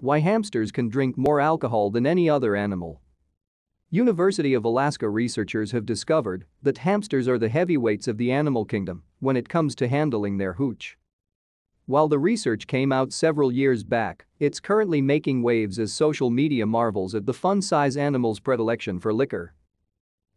Why hamsters can drink more alcohol than any other animal. University of Alaska researchers have discovered that hamsters are the heavyweights of the animal kingdom when it comes to handling their hooch. While the research came out several years back, it's currently making waves as social media marvels at the fun-size animal's predilection for liquor.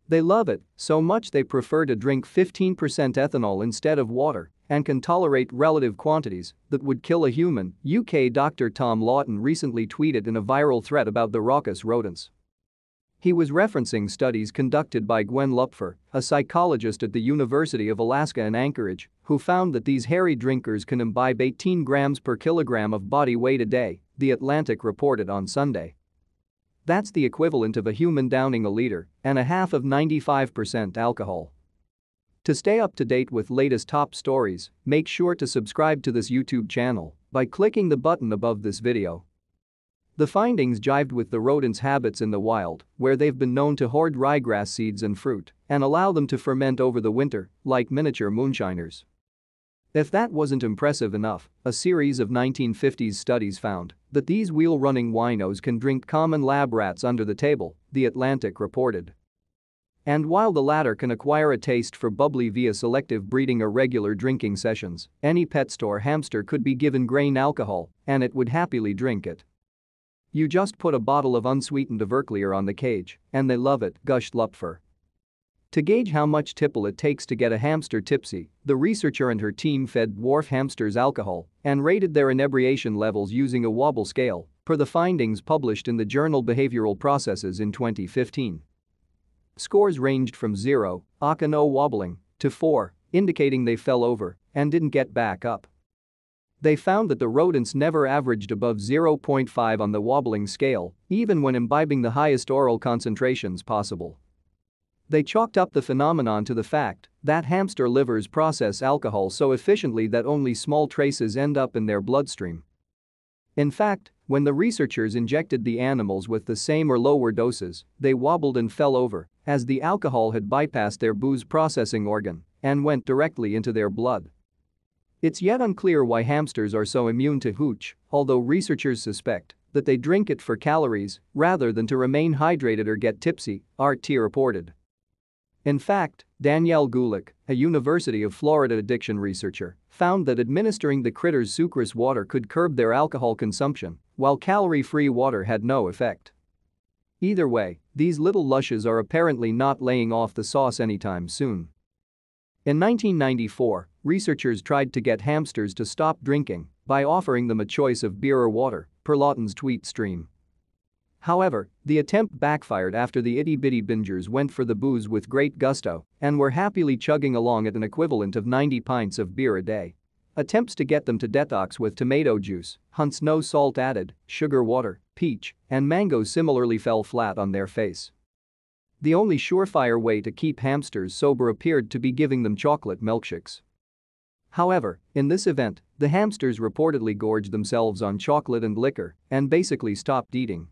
They love it so much they prefer to drink 15% ethanol instead of water and can tolerate relative quantities that would kill a human, UK Dr. Tom Lawton recently tweeted in a viral thread about the raucous rodents. He was referencing studies conducted by Gwen Lupfer, a psychologist at the University of Alaska in Anchorage, who found that these hairy drinkers can imbibe 18 grams per kilogram of body weight a day, The Atlantic reported on Sunday. That's the equivalent of a human downing a liter and a half of 95% alcohol. To stay up to date with latest top stories, make sure to subscribe to this YouTube channel by clicking the button above this video the findings jived with the rodents' habits in the wild, where they've been known to hoard ryegrass seeds and fruit and allow them to ferment over the winter, like miniature moonshiners. If that wasn't impressive enough, a series of 1950s studies found that these wheel-running winos can drink common lab rats under the table, The Atlantic reported. And while the latter can acquire a taste for bubbly via selective breeding or regular drinking sessions, any pet store hamster could be given grain alcohol and it would happily drink it. You just put a bottle of unsweetened Everclear on the cage, and they love it, gushed Lupfer. To gauge how much tipple it takes to get a hamster tipsy, the researcher and her team fed dwarf hamsters alcohol and rated their inebriation levels using a wobble scale, per the findings published in the journal Behavioral Processes in 2015. Scores ranged from 0, aka no wobbling, to 4, indicating they fell over and didn't get back up. They found that the rodents never averaged above 0.5 on the wobbling scale, even when imbibing the highest oral concentrations possible. They chalked up the phenomenon to the fact that hamster livers process alcohol so efficiently that only small traces end up in their bloodstream. In fact, when the researchers injected the animals with the same or lower doses, they wobbled and fell over as the alcohol had bypassed their booze processing organ and went directly into their blood. It's yet unclear why hamsters are so immune to hooch, although researchers suspect that they drink it for calories rather than to remain hydrated or get tipsy, RT reported. In fact, Danielle Gulick, a University of Florida addiction researcher, found that administering the critters sucrose water could curb their alcohol consumption, while calorie-free water had no effect. Either way, these little lushes are apparently not laying off the sauce anytime soon. In 1994, researchers tried to get hamsters to stop drinking by offering them a choice of beer or water, per Lawton's tweet stream. However, the attempt backfired after the itty-bitty bingers went for the booze with great gusto and were happily chugging along at an equivalent of 90 pints of beer a day. Attempts to get them to detox with tomato juice, Hunt's no salt added, sugar water, peach, and mango similarly fell flat on their face. The only surefire way to keep hamsters sober appeared to be giving them chocolate milkshakes. However, in this event, the hamsters reportedly gorged themselves on chocolate and liquor and basically stopped eating.